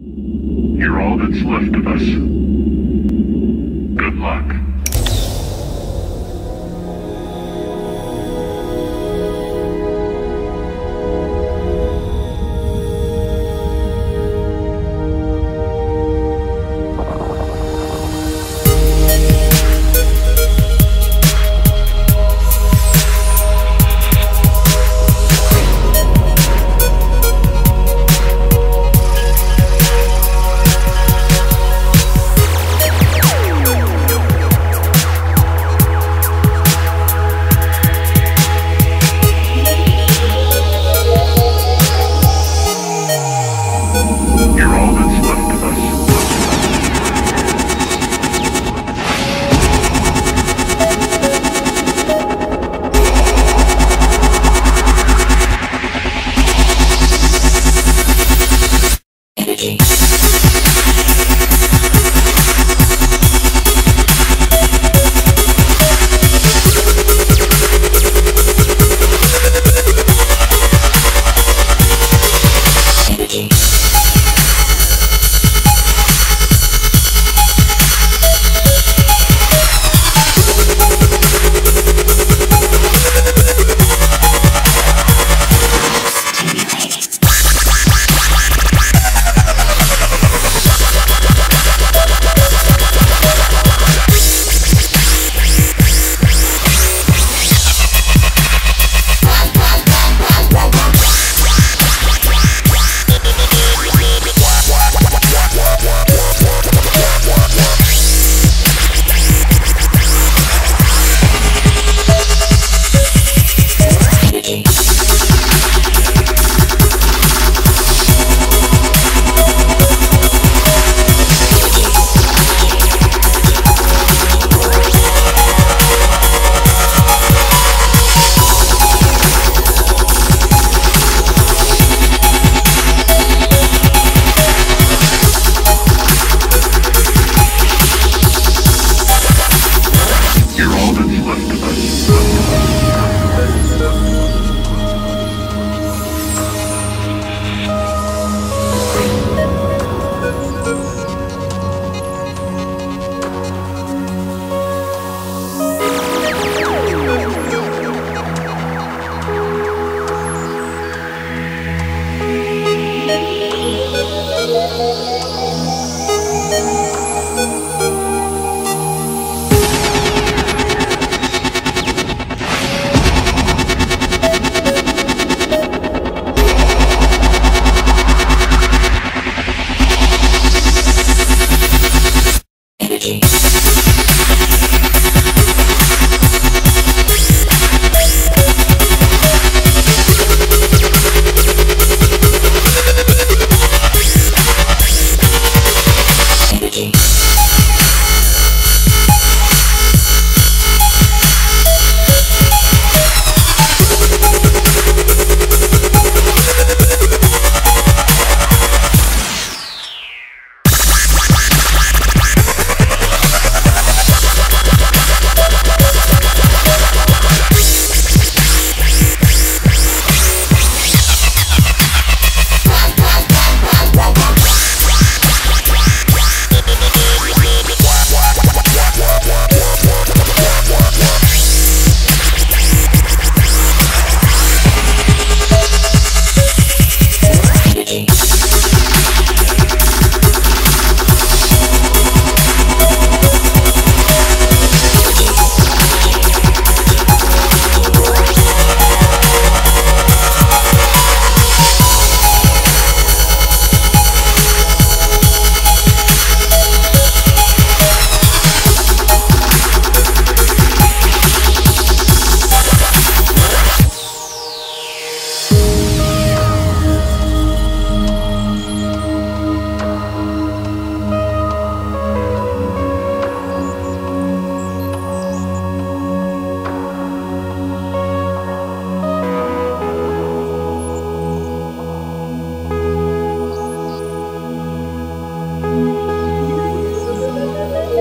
You're all that's left of us. Good luck. Energy.